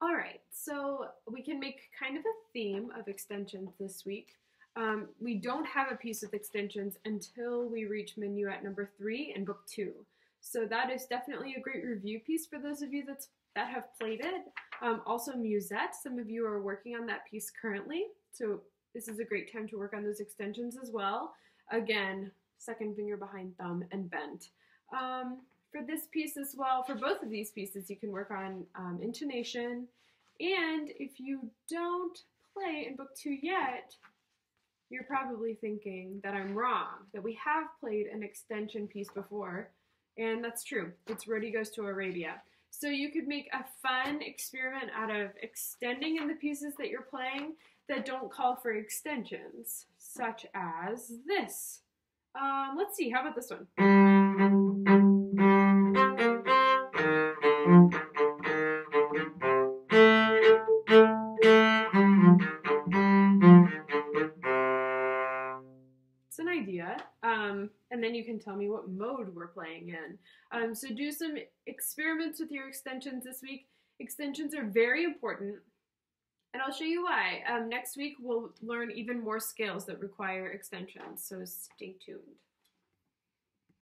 All right, so we can make kind of a theme of extensions this week. Um, we don't have a piece with extensions until we reach minuet number three in book two. So that is definitely a great review piece for those of you that's, that have played it. Um, also Musette, some of you are working on that piece currently. So this is a great time to work on those extensions as well. Again, second finger behind thumb and bent. Um, for this piece as well, for both of these pieces, you can work on um, intonation. And if you don't play in book two yet, you're probably thinking that I'm wrong, that we have played an extension piece before, and that's true. It's Rhody Goes to Arabia. So you could make a fun experiment out of extending in the pieces that you're playing that don't call for extensions, such as this. Um, let's see, how about this one? An idea. Um, and then you can tell me what mode we're playing in. Um, so do some experiments with your extensions this week. Extensions are very important, and I'll show you why. Um, next week, we'll learn even more scales that require extensions, so stay tuned.